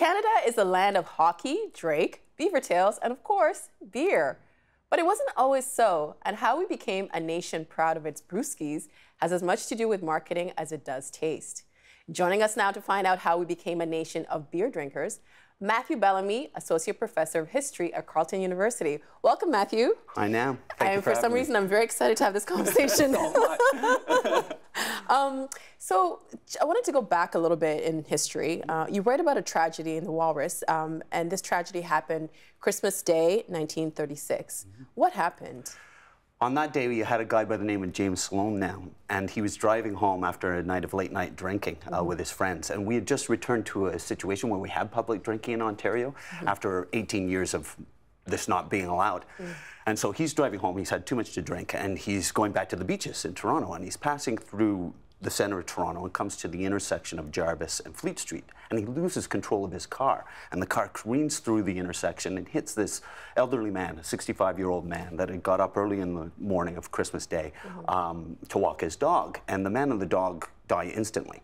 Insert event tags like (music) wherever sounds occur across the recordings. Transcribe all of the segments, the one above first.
Canada is a land of hockey, Drake, beaver tails, and of course, beer. But it wasn't always so, and how we became a nation proud of its brewskis has as much to do with marketing as it does taste. Joining us now to find out how we became a nation of beer drinkers, Matthew Bellamy, Associate Professor of History at Carleton University. Welcome, Matthew. I know. and for, for some reason, I'm very excited to have this (laughs) conversation. (laughs) um, so I wanted to go back a little bit in history. Uh, you write about a tragedy in the Walrus, um, and this tragedy happened Christmas Day, 1936. Mm -hmm. What happened? On that day, we had a guy by the name of James Sloan now, and he was driving home after a night of late night drinking uh, mm -hmm. with his friends. And we had just returned to a situation where we had public drinking in Ontario mm -hmm. after 18 years of this not being allowed. Mm. And so he's driving home, he's had too much to drink, and he's going back to the beaches in Toronto, and he's passing through the center of Toronto and comes to the intersection of Jarvis and Fleet Street. And he loses control of his car. And the car careens through the intersection and hits this elderly man, a 65 year old man, that had got up early in the morning of Christmas Day mm -hmm. um, to walk his dog. And the man and the dog die instantly.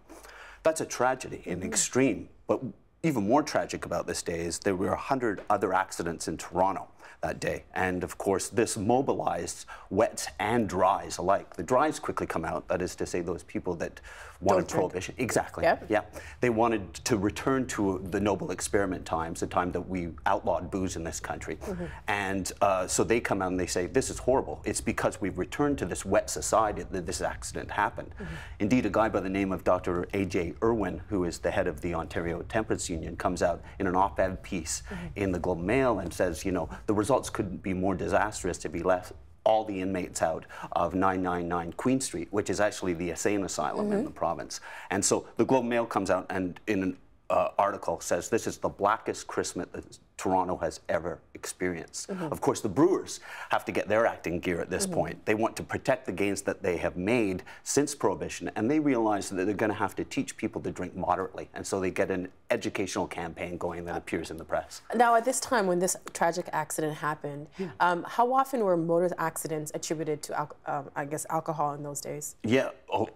That's a tragedy in mm -hmm. extreme. But even more tragic about this day is there were 100 other accidents in Toronto that day. And of course, this mobilized wets and dries alike. The dries quickly come out, that is to say, those people that wanted prohibition. Exactly. Yep. Yeah. They wanted to return to the noble experiment times, the time that we outlawed booze in this country. Mm -hmm. And uh, so they come out and they say, this is horrible. It's because we've returned to this wet society that this accident happened. Mm -hmm. Indeed, a guy by the name of Dr. A.J. Irwin, who is the head of the Ontario Temperance Union, comes out in an op-ed piece mm -hmm. in the Globe Mail and says, you know, the results couldn't be more disastrous to be left all the inmates out of 999 Queen Street, which is actually the insane asylum mm -hmm. in mm-hmm. the province. And so the Globe Mail comes out and in an uh, article says this is the blackest Christmas Toronto has ever experienced. Mm -hmm. Of course, the Brewers have to get their acting gear at this mm -hmm. point. They want to protect the gains that they have made since Prohibition, and they realize that they're going to have to teach people to drink moderately. And so they get an educational campaign going that appears in the press. Now, at this time when this tragic accident happened, yeah. um, how often were motor accidents attributed to, um, I guess, alcohol in those days? Yeah,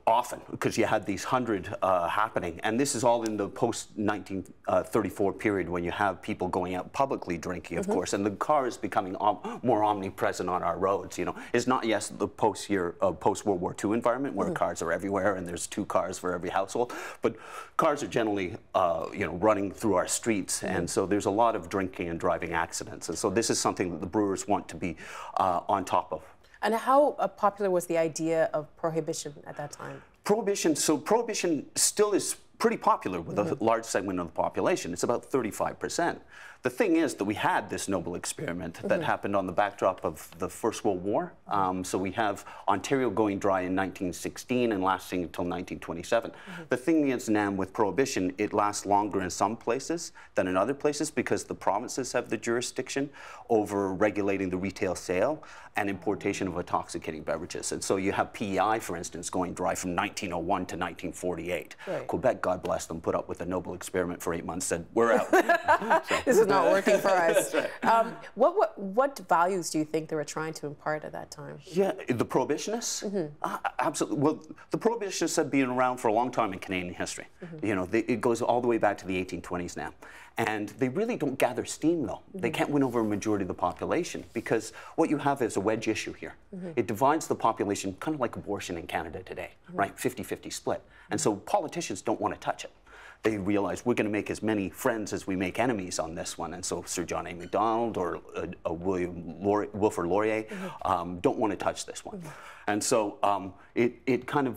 often, because you had these hundred uh, happening. And this is all in the post 1934 period when you have people going out publicly drinking, of mm -hmm. course, and the car is becoming om more omnipresent on our roads. You know, it's not yes the post year uh, post World War II environment where mm -hmm. cars are everywhere and there's two cars for every household, but cars are generally uh, you know running through our streets, mm -hmm. and so there's a lot of drinking and driving accidents, and so this is something that the brewers want to be uh, on top of. And how uh, popular was the idea of prohibition at that time? Prohibition. So prohibition still is pretty popular with mm -hmm. a large segment of the population. It's about 35%. The thing is that we had this noble experiment that mm -hmm. happened on the backdrop of the First World War. Um, so we have Ontario going dry in 1916 and lasting until 1927. Mm -hmm. The thing is now with prohibition, it lasts longer in some places than in other places because the provinces have the jurisdiction over regulating the retail sale and importation of intoxicating beverages. And so you have PEI, for instance, going dry from 1901 to 1948. Right. Quebec, God bless them, put up with a noble experiment for eight months, said, we're out. (laughs) so. Not (laughs) working for us. right. um, what, what, what values do you think they were trying to impart at that time? Yeah, the prohibitionists? Mm -hmm. uh, absolutely. Well, the prohibitionists have been around for a long time in Canadian history. Mm -hmm. You know, they, it goes all the way back to the 1820s now. And they really don't gather steam, though. Mm -hmm. They can't win over a majority of the population because what you have is a wedge issue here. Mm-hmm. It divides the population kind of like abortion in Canada today, mm-hmm. right? 50 50 split. And so politicians don't want to touch it they realize we're going to make as many friends as we make enemies on this one. And so Sir John A. Macdonald or uh, uh, William Wilfrid Laurier mm -hmm. um, don't want to touch this one. Mm -hmm. And so um, it, it kind of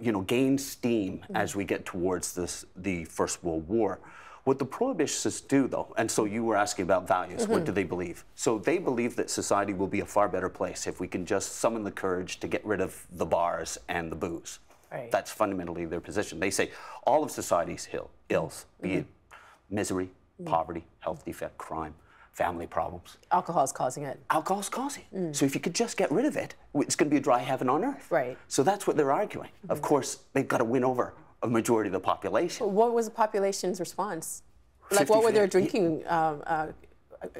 you know, gains steam mm -hmm. as we get towards this, the First World War. What the prohibitionists do, though, and so you were asking about values, what do they believe? So they believe that society will be a far better place if we can just summon the courage to get rid of the bars and the booze. Right. That's fundamentally their position. They say all of society's ill, ills, mm -hmm. be mm-hmm. it misery, mm poverty, health defect, crime, family problems. Alcohol is causing it. Alcohol is causing it. Mm. So if you could just get rid of it, it's going to be a dry heaven on earth. Right. So that's what they're arguing. -hmm. Of mm-hmm. course, they've got to win over a majority of the population. What was the population's response? Like, what were their drinking um, uh,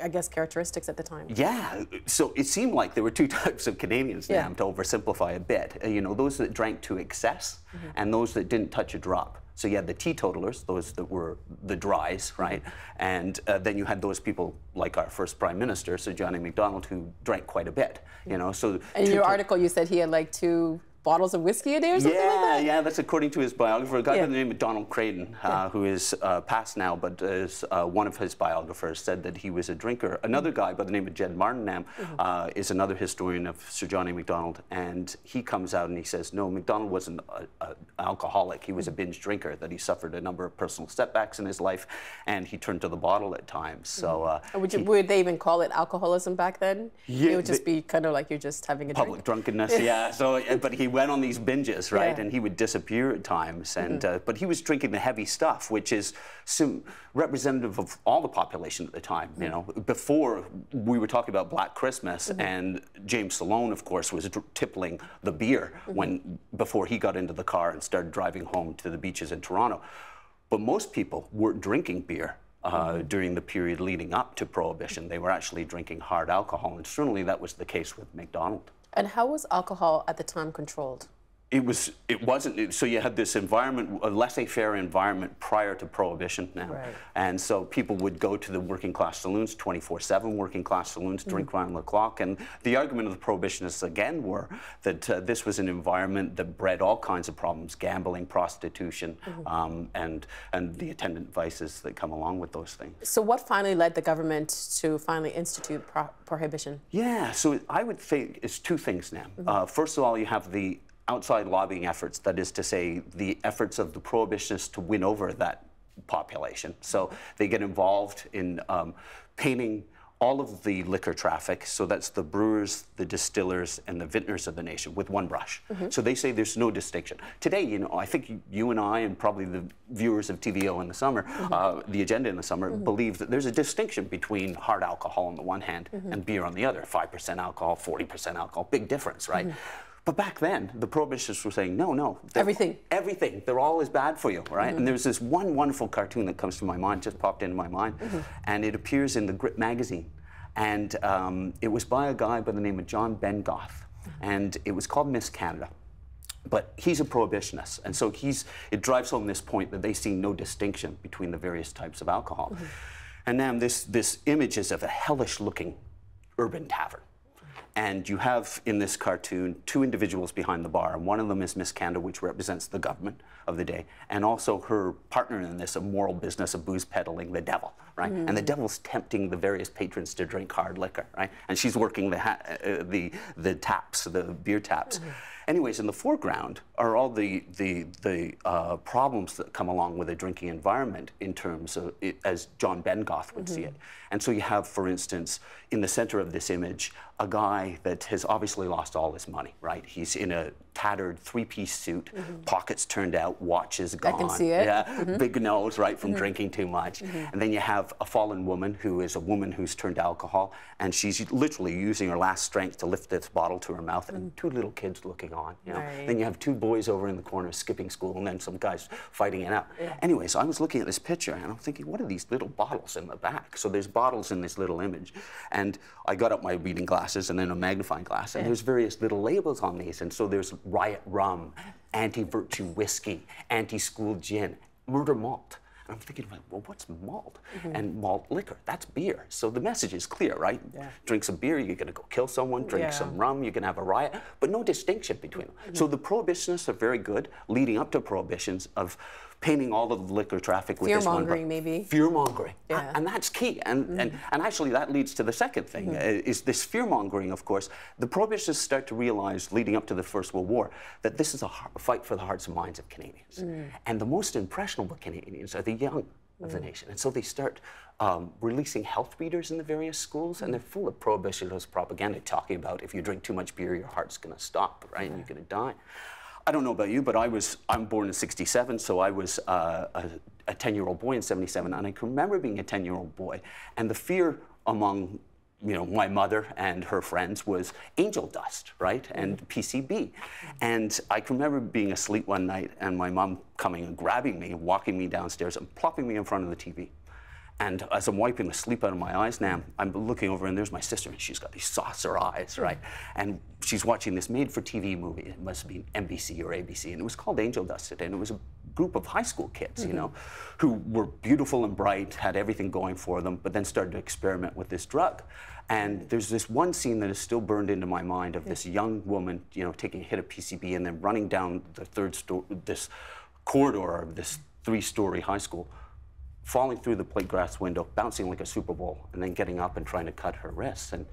I guess, characteristics at the time. Yeah, so it seemed like there were two (laughs) types of Canadians now, yeah. to oversimplify a bit. Uh, you know, those that drank to excess mm -hmm. and those that didn't touch a drop. So you had the teetotalers, those that were the dries, right? And uh, then you had those people like our first prime minister, Sir John A. Macdonald, who drank quite a bit, you know. So in your article, you said he had like two bottles of whiskey a day or something yeah, like that? Yeah, that's according to his biographer, a guy Yeah. by the name of Donald Creighton, uh, Yeah. who is uh, passed now, but is, uh, one of his biographers said that he was a drinker. Another guy by the name of Jed Martinham Mm-hmm. uh, is another historian of Sir John A. Macdonald, and he comes out and he says, no, Macdonald wasn't an alcoholic. He was Mm-hmm. a binge drinker, that he suffered a number of personal setbacks in his life, and he turned to the bottle at times. So uh, Or would, you, would they even call it alcoholism back then? Yeah, It would just they- be kind of like you're just having a public drink. drunkenness yeah (laughs) so but he went on these binges right Yeah. Mm-hmm. and he would disappear at times and uh, but he was drinking the heavy stuff which is representative of all the population at the time you Mm-hmm. know before we were talking about black christmas Mm-hmm. and james Salone, of course was tippling the beer Mm-hmm. when before he got into the car and started driving home to the beaches in toronto but most people weren't drinking beer uh, during the period leading up to Prohibition. They were actually drinking hard alcohol, and certainly that was the case with Macdonald. And how was alcohol at the time controlled? It was. It wasn't. so you had this environment, a laissez-faire environment prior to Prohibition now, Right. and so people would go to the working class saloons, 24/7 working class saloons, drink round the clock. And the argument of the prohibitionists again were that uh, this was an environment that bred all kinds of problems: gambling, prostitution, um, and and the attendant vices that come along with those things. So what finally led the government to finally institute pro- prohibition? Yeah, so I would think it's two things now. Uh, first of all, you have the outside lobbying efforts, that is to say, the efforts of the prohibitionists to win over that population. So they get involved in um, painting all of the liquor traffic, so that's the brewers, the distillers, and the vintners of the nation, with one brush. Mm-hmm. So they say there's no distinction. Today, you know, I think you- and I, and probably the viewers of TVO in the summer, mm-hmm. uh, the agenda in the summer, mm-hmm. believe that there's a distinction between hard alcohol on the one hand and beer on the other. 5% alcohol, 40% alcohol, big difference, right? But back then, the prohibitionists were saying, no, no. Everything. Everything. They're all is bad for you, right? And there's this one wonderful cartoon that comes to my mind, just popped into my mind, and it appears in the Grip magazine. And um, it was by a guy by the name of John Bengough, and it was called Miss Canada. But he's a prohibitionist, and so he's, it drives home this point that they see no distinction between the various types of alcohol. And then this, this image is of a hellish looking urban tavern. And you have in this cartoon two individuals behind the bar, and one of them is Miss Canada, which represents the government of the day, and also her partner in this a moral business of booze peddling, the devil, right? And the devil's tempting the various patrons to drink hard liquor, right? And she's working the ha- uh, the the taps, the beer taps. Anyways, in the foreground are all the the the uh, problems that come along with a drinking environment in terms of it, as John Bengough would see it. And so you have, for instance, in the center of this image, a guy that has obviously lost all his money, right? He's in a tattered three-piece suit, mm-hmm. pockets turned out, watch is gone. can see it. Yeah, mm-hmm. big nose, right, from mm-hmm. drinking too much. And then you have a fallen woman who is a woman who's turned to alcohol, and she's literally using her last strength to lift this bottle to her mouth, and mm. two little kids looking on. You know? Right. Then you have two boys over in the corner skipping school, and then some guys fighting it out. Anyways, I was looking at this picture, and I'm thinking, what are these little bottles in the back? So there's bottles in this little image, and I got out my reading glasses and then a magnifying glass, and there's various little labels on these, and so there's Riot Rum, Anti-Virtue Whiskey, Anti-School Gin, Murder Malt. And I'm thinking, well, what's malt? Mm-hmm. And malt liquor, that's beer. So the message is clear, right? Drink some beer, you're gonna go kill someone. Drink Yeah. some rum, you're gonna have a riot. But no distinction between them. So mm-hmm. the prohibitionists are very good, leading up to prohibitions, of painting all of the liquor traffic with this one. Fear-mongering, maybe. Fear mongering. Yeah. And that's key. And, and, and actually, that leads to the second thing uh, is this fear mongering, of course. The prohibitionists start to realize, leading up to the First World War, that this is a fight for the hearts and minds of Canadians. And the most impressionable Canadians are the young of the nation. And so they start um, releasing health readers in the various schools, and they're full of prohibitionist propaganda talking about if you drink too much beer, your heart's going to stop, right? And you're going to die. I don't know about you, but I was, I'm born in 67, so I was uh, a, a 10 year old boy in 77, and I can remember being a 10 year old boy, and the fear among you know, my mother and her friends was angel dust, right? And PCP. And I can remember being asleep one night and my mom coming and grabbing me and walking me downstairs and plopping me in front of the TV. And as I'm wiping the sleep out of my eyes now, I'm looking over and there's my sister, and she's got these saucer eyes, right? And she's watching this made for TV movie. It must have been NBC or ABC, and it was called Angel Dust Today. And it was a group of high school kids, you mm-hmm. know, who were beautiful and bright, had everything going for them, but then started to experiment with this drug. And there's this one scene that is still burned into my mind of this young woman, you know, taking a hit of PCP and then running down the third sto- this corridor of this three-story high school, falling through the plate glass window, bouncing like a Super Ball, and then getting up and trying to cut her wrists. And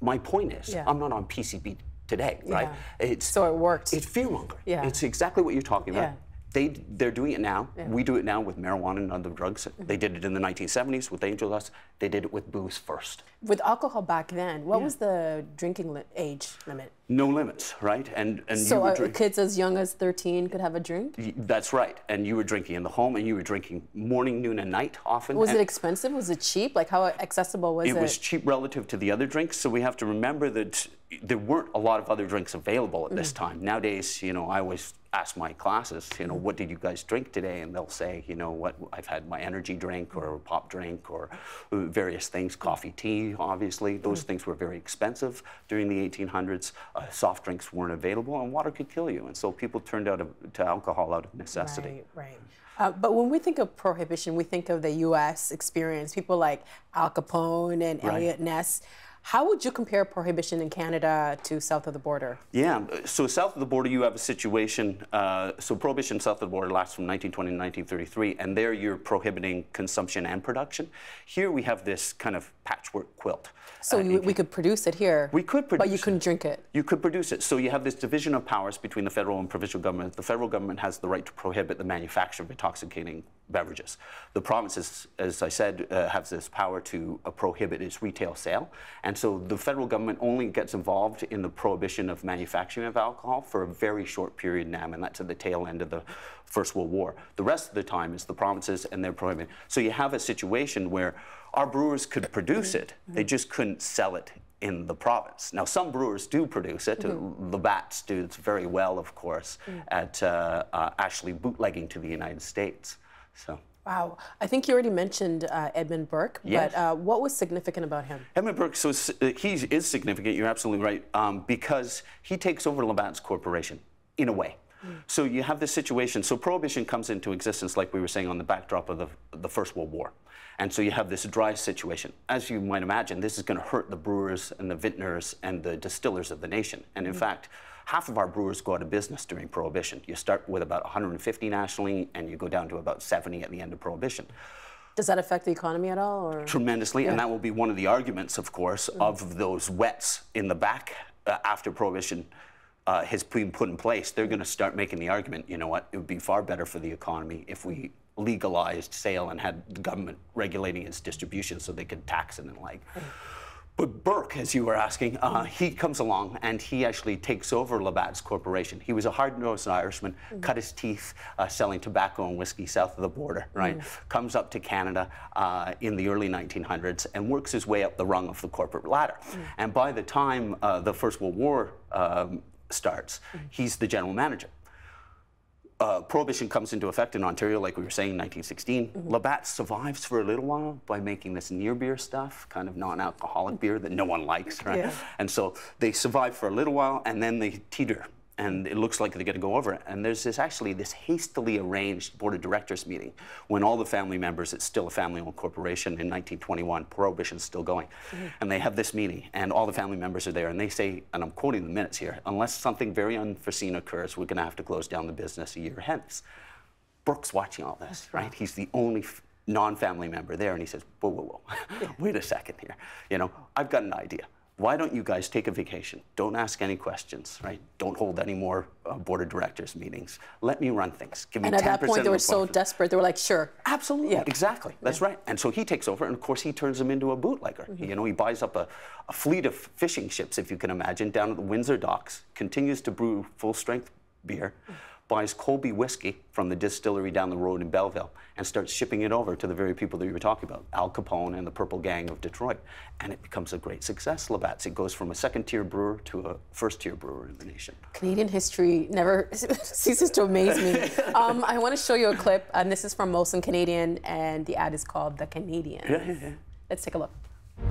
my point is, Yeah. I'm not on PCP today, right? Yeah. It's So it worked. It's fear mongering. Yeah. It's exactly what you're talking about. Yeah. They, they're doing it now. We do it now with marijuana and other drugs. Mm-hmm. They did it in the 1970s with angel dust. They did it with booze first. With alcohol back then, what was the drinking li- age limit? No limits, right? And and you So kids as young as 13 could have a drink? That's right. And you were drinking in the home, and you were drinking morning, noon, and night often. Was and it expensive? Was it cheap? Like how accessible was it? it was cheap relative to the other drinks. So we have to remember that there weren't a lot of other drinks available at Mm. this time. Nowadays, you know, I always ask my classes, you know, what did you guys drink today? And they'll say, you know, what I've had my energy drink or a pop drink or uh, various things, coffee, tea, obviously. Mm. Those things were very expensive during the 1800s. Uh, soft drinks weren't available, and water could kill you. And so people turned out of, to alcohol out of necessity. Right, right. Uh, but when we think of prohibition, we think of the U.S. experience. People like Al Capone and Eliot Ness. How would you compare prohibition in Canada to south of the border? Yeah, so south of the border, you have a situation. Uh, so prohibition south of the border lasts from 1920 to 1933, and there you're prohibiting consumption and production. Here we have this kind of patchwork quilt. So you, we could produce it here. We could produce it. but you couldn't drink it. You could produce it. So you have this division of powers between the federal and provincial government. The federal government has the right to prohibit the manufacture of intoxicating beverages. The provinces, as I said, uh, has this power to uh, prohibit its retail sale. And so the federal government only gets involved in the prohibition of manufacturing of alcohol for a very short period now, and that's at the tail end of the First World War. The rest of the time is the provinces and their prohibition. So you have a situation where our brewers could produce it, they just couldn't sell it in the province. Now, some brewers do produce it. Mm-hmm. Labatt's do it very well, of course, Mm. at uh, uh, actually bootlegging to the United States. So. Wow. I think you already mentioned uh, Edmund Burke, Yes. but uh, what was significant about him? Edmund Burke, so uh, he is significant, you're absolutely right, um, because he takes over Labatt's corporation, in a way. So you have this situation, so prohibition comes into existence, like we were saying, on the backdrop of the, the First World War. And so you have this dry situation. As you might imagine, this is going to hurt the brewers and the vintners and the distillers of the nation. And in fact, half of our brewers go out of business during Prohibition. You start with about 150 nationally, and you go down to about 70 at the end of Prohibition Does that affect the economy at all? Or? tremendously, and that will be one of the arguments, of course, of those wets in the back uh, after prohibition uh, has been put in place. They're going to start making the argument. You know what? It would be far better for the economy if we legalized sale and had the government regulating its distribution so they could tax it and like. But Burke, as you were asking, uh, he comes along and he actually takes over Labatt's corporation. He was a hard-nosed Irishman, cut his teeth uh, selling tobacco and whiskey south of the border, right? Comes up to Canada uh, in the early 1900s and works his way up the rung of the corporate ladder. And by the time uh, the First World War um, starts, he's the general manager uh, prohibition comes into effect in Ontario, like we were saying, 1916. Labatt survives for a little while by making this near beer stuff, kind of non-alcoholic beer that no one likes, right? Yeah. And so they survive for a little while, and then they teeter, and it looks like they're going to go over it. And there's this actually this hastily arranged board of directors meeting when all the family members, it's still a family-owned corporation in 1921, prohibition's still going, mm-hmm. and they have this meeting, and all the family members are there, and they say, and I'm quoting the minutes here, unless something very unforeseen occurs, we're going to have to close down the business a year hence. Burke's watching all this, right? He's the only f- non-family member there, and he says, "Whoa, whoa, whoa! (laughs) Wait a second here. You know, I've got an idea. Why don't you guys take a vacation? Don't ask any questions, right? Don't hold any more uh, board of directors meetings. Let me run things. Give me And at 10% that point, they were so desperate, they were like, sure. Absolutely, Yeah. exactly. That's right. And so he takes over, and of course he turns them into a bootlegger. Mm-hmm. You know, he buys up a, a fleet of fishing ships, if you can imagine, down at the Windsor docks. Continues to brew full-strength beer, buys Corby whiskey from the distillery down the road in Belleville, and starts shipping it over to the very people that you were talking about, Al Capone and the Purple Gang of Detroit. And it becomes a great success. Labatt's. It goes from a second-tier brewer to a first-tier brewer in the nation. Canadian history never (laughs) ceases to amaze me. (laughs) Um, I want to show you a clip, and this is from Molson Canadian, and the ad is called The Canadian. Yeah, yeah, yeah. Let's take a look.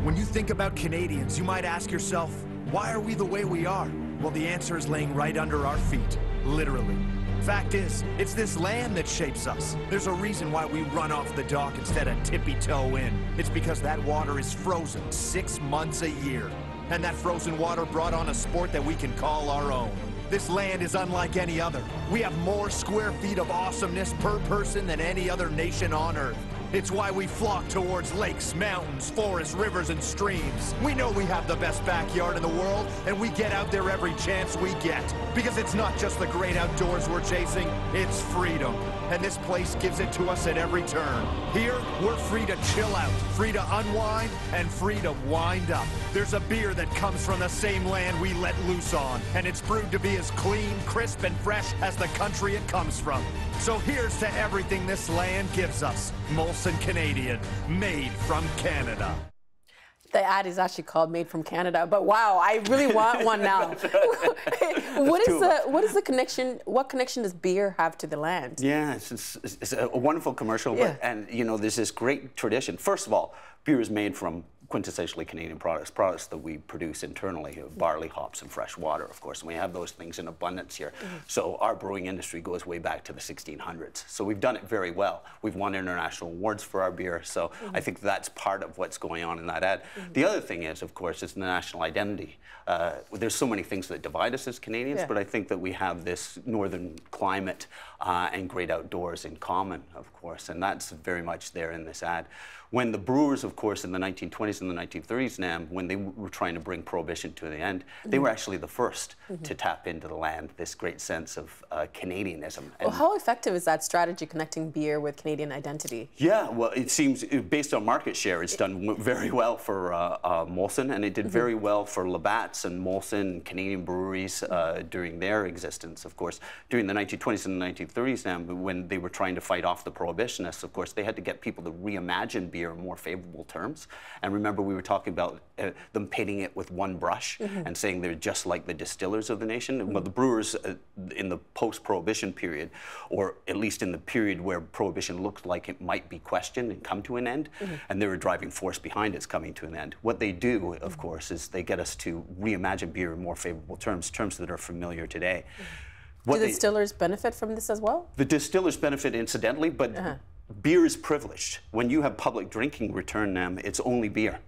When you think about Canadians, you might ask yourself, why are we the way we are? Well, the answer is laying right under our feet, literally. Fact is, it's this land that shapes us. There's a reason why we run off the dock instead of tippy toe in. It's because that water is frozen six months a year. And that frozen water brought on a sport that we can call our own. This land is unlike any other. We have more square feet of awesomeness per person than any other nation on Earth. It's why we flock towards lakes, mountains, forests, rivers, and streams. We know we have the best backyard in the world, and we get out there every chance we get. Because it's not just the great outdoors we're chasing, it's freedom. And this place gives it to us at every turn. Here, we're free to chill out, free to unwind, and free to wind up. There's a beer that comes from the same land we let loose on, and it's brewed to be as clean, crisp, and fresh as the country it comes from. So here's to everything this land gives us. Molson Canadian, made from Canada. The ad is actually called "Made from Canada," but wow, I really want one (laughs) now. what is the what is the connection? What connection does beer have to the land? Yeah, it's, it's, it's a wonderful commercial, Yeah. but, and you know, there's this great tradition. First of all, beer is made from quintessentially Canadian products, products that we produce internally, barley, hops, and fresh water, of course, and we have those things in abundance here. Mm-hmm. So our brewing industry goes way back to the 1600s. So we've done it very well. We've won international awards for our beer, so mm-hmm. I think that's part of what's going on in that ad. Mm-hmm. The other thing is, of course, is the national identity. Uh, there's so many things that divide us as Canadians, Yeah. but I think that we have this northern climate uh, and great outdoors in common, of course, and that's very much there in this ad. When the brewers, of course, in the 1920s and the 1930s, Nam, when they were trying to bring prohibition to the end, they Mm-hmm. were actually the 1st to tap into the land, this great sense of uh, Canadianism. Well, how effective is that strategy connecting beer with Canadian identity? yeah, well, it seems uh, based on market share, it's done very well for uh, uh, Molson, and it did very well for Labatt's and Molson Canadian breweries uh, during their existence. Of course, during the 1920s and the 1930s, now when they were trying to fight off the prohibitionists, of course, they had to get people to reimagine beer in more favorable terms. And remember, we were talking about uh, them painting it with one brush mm-hmm. and saying they're just like the distillers of the nation. Mm-hmm. Well, the brewers uh, in the post-prohibition period, or at least in the period where prohibition looked like it might be questioned and come to an end, mm-hmm. and they were a driving force behind its coming to an end. What they do, of course, is they get us to reimagine beer in more favorable terms, terms that are familiar today. What Do the distillers benefit from this as well? the distillers benefit incidentally, but uh-huh. beer is privileged. When you have public drinking return them, it's only beer.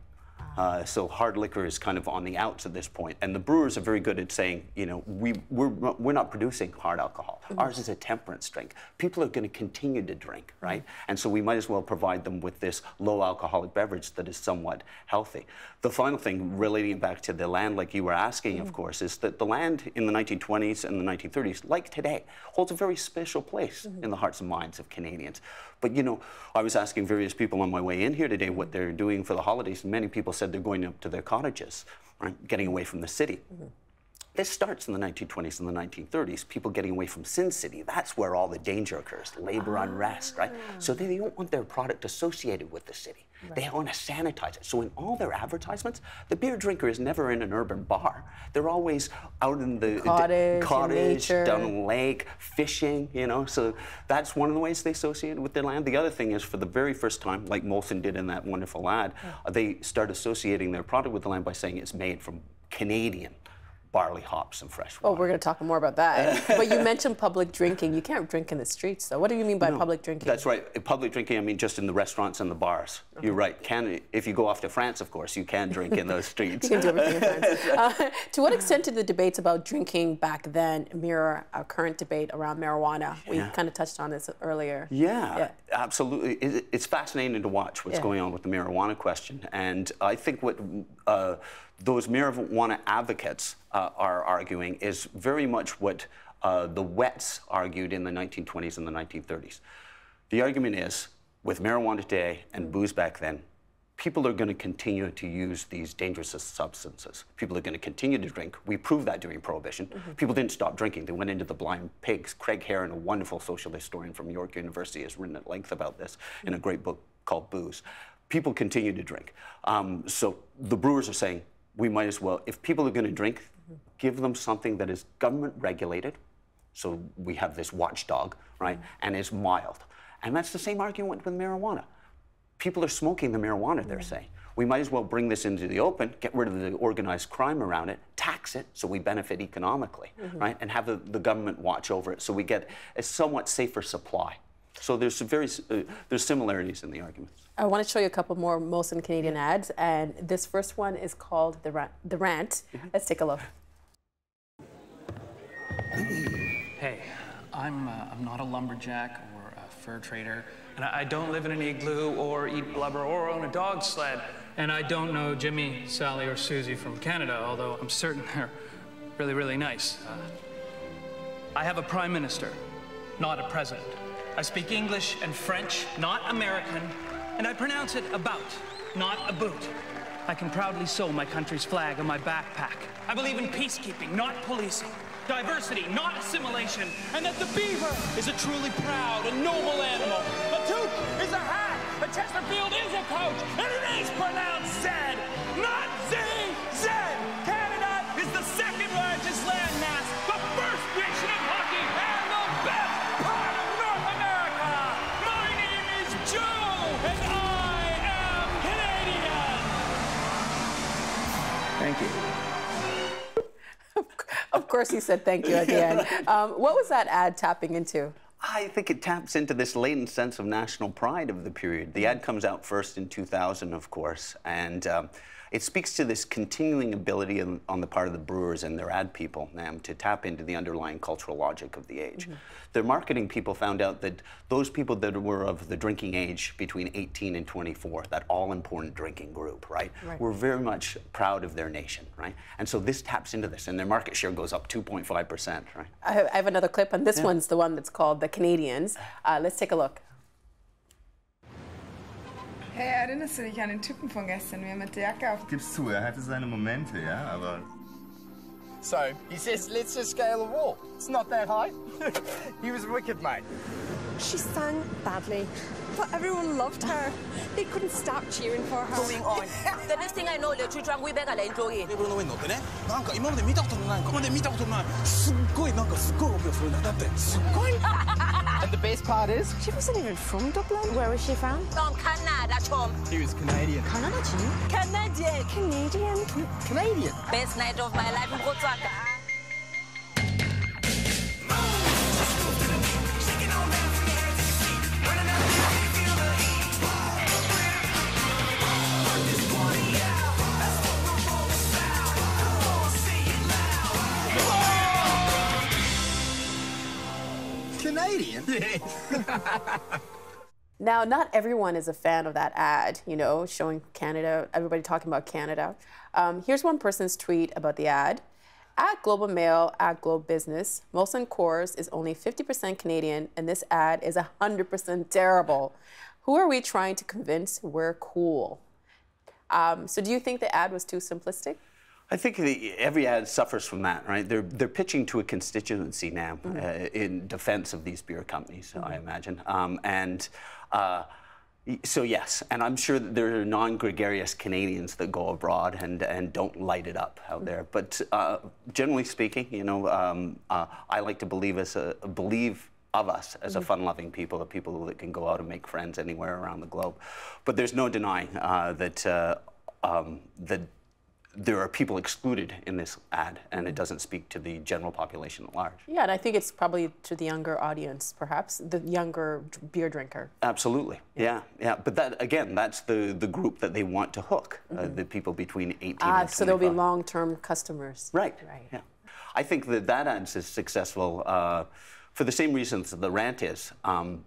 Uh, so hard liquor is kind of on the outs at this point, and the brewers are very good at saying, you know, we we're, we're not producing hard alcohol. Mm-hmm. Ours is a temperance drink. People are going to continue to drink, right? Mm-hmm. And so we might as well provide them with this low alcoholic beverage that is somewhat healthy. The final thing, relating back to the land, like you were asking, of mm-hmm. course, is that the land in the 1920s and the 1930s, like today, holds a very special place in the hearts and minds of Canadians. But you know, I was asking various people on my way in here today what they're doing for the holidays, and many people said they're going up to their cottages, right, getting away from the city. Mm-hmm. This starts in the 1920s and the 1930s, people getting away from Sin City. That's where all the danger occurs, labor ah. unrest, right? So they don't want their product associated with the city. They want to sanitize it. So in all their advertisements, the beer drinker is never in an urban bar. They're always out in the Cottage, in cottage down the lake, fishing, you know. So that's one of the ways they associate it with their land. The other thing is for the very first time, like Molson did in that wonderful ad, uh, they start associating their product with the land by saying it's made from Canadian barley hops and fresh water. Oh, we're going to talk more about that. (laughs) but you mentioned public drinking. You can't drink in the streets, though. What do you mean by public drinking? That's right. Public drinking, I mean just in the restaurants and the bars. You're right. Can if you go off to France, of course, you can drink in those (laughs) streets. You can do everything in (laughs) France. Uh, to what extent did the debates about drinking back then mirror our current debate around marijuana? We Yeah. kind of touched on this earlier. Yeah, Yeah. absolutely. It, it's fascinating to watch what's Yeah. going on with the marijuana question. And I think what uh, those marijuana advocates uh, are arguing is very much what uh, the Wets argued in the 1920s and the 1930s. The argument is with marijuana today and booze back then, people are going to continue to use these dangerous substances. People are going to continue to drink. We proved that during Prohibition. People didn't stop drinking. They went into the blind pigs. Craig Heron, a wonderful social historian from York University, has written at length about this in a great book called Booze. People continue to drink. Um, so the brewers are saying, we might as well, if people are going to drink, give them something that is government regulated. So we have this watchdog, right, mm-hmm. and is mild. And that's the same argument with marijuana people are smoking the marijuana, they're mm-hmm. saying. We might as well bring this into the open, get rid of the organized crime around it, tax it so we benefit economically, mm-hmm. right? And have the, the government watch over it so we get a somewhat safer supply. So there's some very uh, there's similarities in the arguments. I want to show you a couple more Molson Canadian ads, and this first one is called The Rant. The Rant. Let's take a look. Hey, I'm, uh, I'm not a lumberjack or a fur trader, and I, I don't live in an igloo or eat blubber or own a dog sled. And I don't know Jimmy, Sally, or Susie from Canada, although I'm certain they're really, really nice. Uh, I have a prime minister, not a president. I speak English and French, not American, and I pronounce it about, not a boot. I can proudly sew my country's flag on my backpack. I believe in peacekeeping, not policing. Diversity, not assimilation. And that the beaver is a truly proud and noble animal. A toque is a hat. A Chesterfield is a coach. And it is pronounced Z, not Z. course, he said thank you at the end. (laughs) Um, what was that ad tapping into? I think it taps into this latent sense of national pride of the period. The ad comes out first in 2000, of course, and um, it speaks to this continuing ability on, on, the part of the brewers and their ad people um, to tap into the underlying cultural logic of the age. Mm -hmm. Their marketing people found out that those people that were of the drinking age between 18 and 24, that all-important drinking group, right, right, were very much proud of their nation, right? And so this taps into this, and their market share goes up 2.5 percent, right? I have, I have, another clip, and this yeah. one's the one that's called the Canadians. Uh, let's take a look. Hey, erinnerst du dich an den Typen von gestern, wie er mit der Jacke auf... Gib's zu, er hatte seine Momente, ja, aber... So, he says, let's just scale the wall. It's not that high. (laughs) he was wicked, mate. She sang badly, but everyone loved her. They couldn't stop cheering for her. Going on. (laughs) the next thing I know, the children will beg a line to it. テーブルの上に乗ってね、なんか今まで見たことない、今まで見たことない、すっごいなんかすっごい動きをするんだ。だってすっごい。 And the best part is, she wasn't even from Dublin. Where was she from? From Canada, chum. He was Canadian. Canada, Canadian. Canadian. Canadian. Best night of my life in Kotsaka. (laughs) now, not everyone is a fan of that ad, you know, showing Canada, everybody talking about Canada. Um, here's one person's tweet about the ad. At Globe and Mail, at Globe Business, Molson Coors is only 50% Canadian, and this ad is 100% terrible. Who are we trying to convince we're cool? Um, so, do you think the ad was too simplistic? I think the, every ad suffers from that, right? They're, they're pitching to a constituency now mm -hmm. uh, in defense of these beer companies, mm -hmm. I imagine. Um, and uh, so, yes, and I'm sure that there are non gregarious Canadians that go abroad and, and don't light it up out mm -hmm. there. But uh, generally speaking, you know, um, uh, I like to believe, as a, believe of us as a fun-loving people, the people that can go out and make friends anywhere around the globe. But there's no denying uh, that uh, um, that there are people excluded in this ad, and it doesn't speak to the general population at large. Yeah, and I think it's probably to the younger audience, perhaps the younger beer drinker. Absolutely, yeah, yeah. But that again, that's the the group that they want to hook, mm -hmm. uh, mm-hmm. the people between 18 ah, and 25. So there'll be long-term customers. Right. Right. Yeah. I think that that ad is successful uh, for the same reasons that the rant is. Um,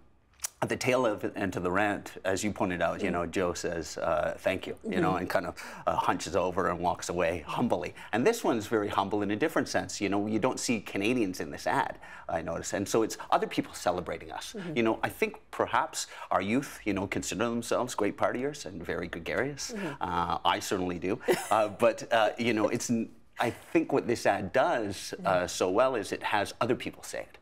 at the tail end of the rant, as you pointed out, you know, Joe says, uh, thank you, you know, mm-hmm. and kind of uh, hunches over and walks away humbly. And this one's very humble in a different sense. You know, you don't see Canadians in this ad, I notice. And so it's other people celebrating us. Mm -hmm. You know, I think perhaps our youth, you know, consider themselves great partiers and very gregarious. Mm -hmm. uh, I certainly do. (laughs) Uh, but, uh, you know, it's, I think what this ad does uh, mm-hmm. so well is it has other people say it.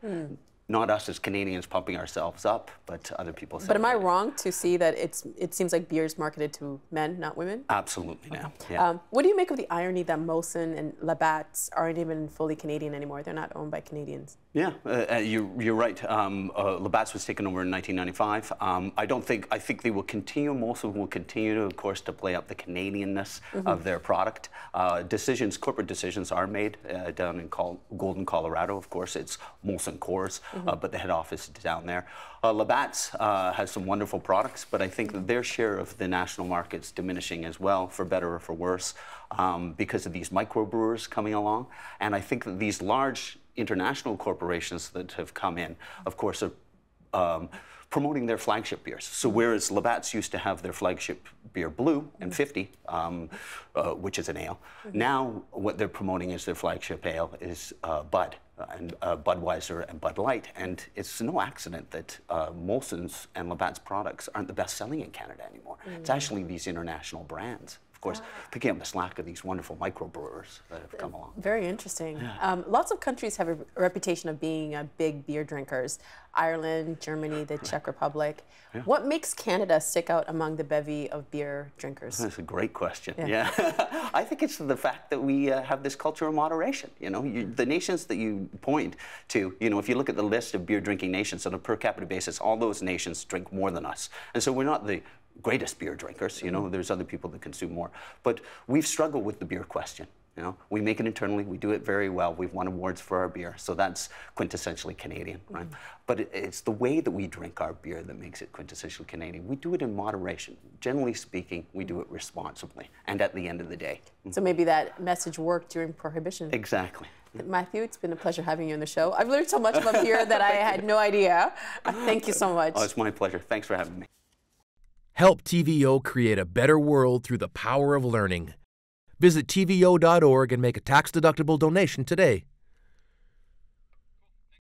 Mm not us as Canadians pumping ourselves up, but other people. But am I wrong to see that it's it seems like beer is marketed to men, not women? Absolutely now. Yeah. Um, what do you make of the irony that Molson and Labatt's aren't even fully Canadian anymore? They're not owned by Canadians. Yeah, uh, uh, you, you're right. Um, uh, Labatt's was taken over in 1995. Um, I don't think, I think they will continue, Molson will continue, to, of course, to play up the Canadianness Mm-hmm. of their product. Uh, decisions, corporate decisions are made uh, down in Col- Golden, Colorado, of course. It's Molson Coors, Mm-hmm. uh, but the head office is down there. Uh, Labatt's uh, has some wonderful products, but I think that their share of the national market's diminishing as well, for better or for worse, um, because of these microbrewers coming along. And I think that these large international corporations that have come in, of course, are um, promoting their flagship beers. So whereas Labatt's used to have their flagship beer Blue and 50, um, uh, which is an ale, now what they're promoting is their flagship ale is uh, Bud and uh, Budweiser and Bud Light. And it's no accident that uh, Molson's and Labatt's products aren't the best selling in Canada anymore. It's actually these international brands. Of course, picking up the slack of these wonderful microbrewers that have come along. Very interesting. Um, lots of countries have a reputation of being uh, big beer drinkers. Ireland, Germany, the Czech Republic. What makes Canada stick out among the bevy of beer drinkers? That's a great question. Yeah. Yeah, (laughs) I think it's the fact that we uh, have this culture of moderation. You know, you, the nations that you point to. You know, if you look at the list of beer drinking nations on a per capita basis, all those nations drink more than us, and so we're not the greatest beer drinkers. You know, mm-hmm. there's other people that consume more, but we've struggled with the beer question. You know, we make it internally. We do it very well. We've won awards for our beer, so that's quintessentially Canadian, right? Mm-hmm. But it, it's the way that we drink our beer that makes it quintessentially Canadian. We do it in moderation. Generally speaking, we do it responsibly, and at the end of the day, mm. So maybe that message worked during Prohibition. exactly. Matthew, it's been a pleasure having you on the show. I've learned so much about beer that I had no idea. (laughs) Thank you so much. Oh, it's my pleasure. Thanks for having me. Help TVO create a better world through the power of learning. Visit TVO.org and make a tax deductible donation today.